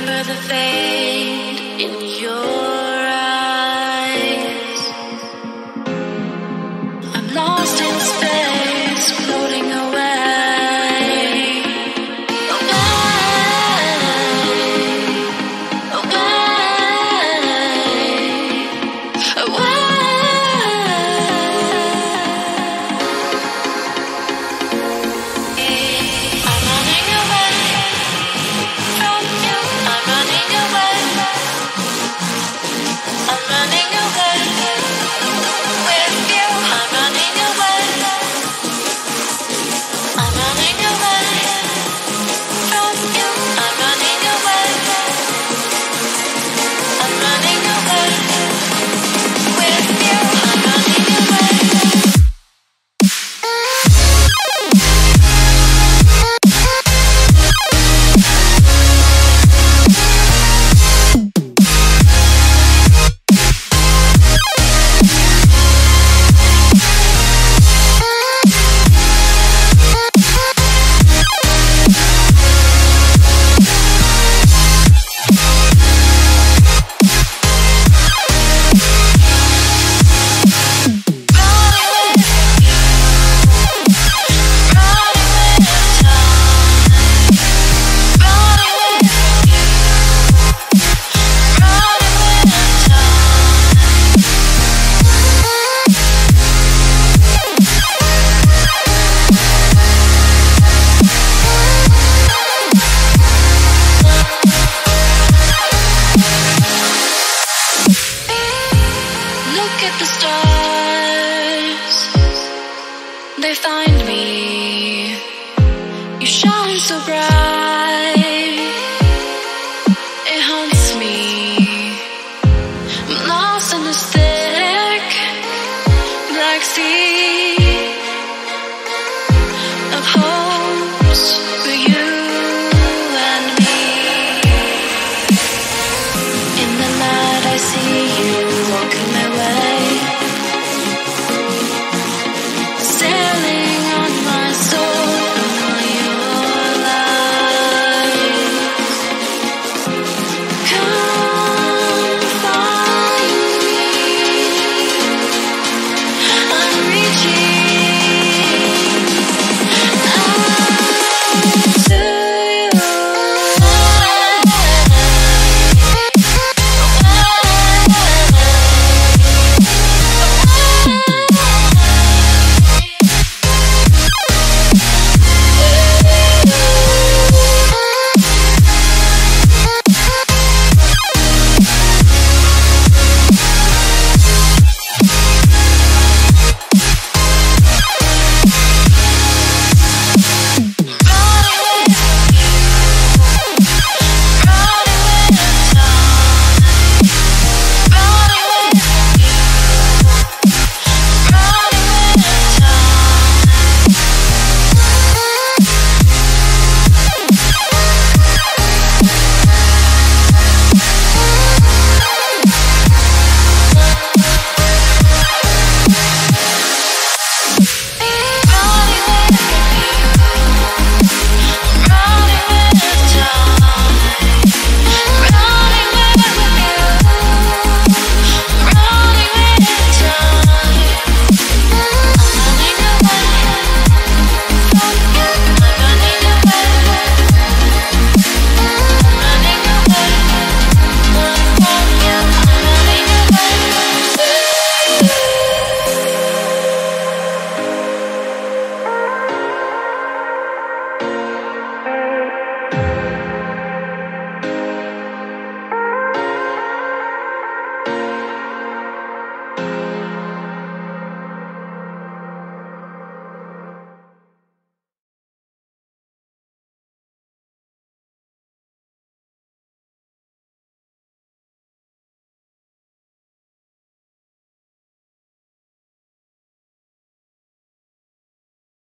remember the fade. look at the stars, they find me. You shine so bright, it haunts me. I'm lost in this thick black sea.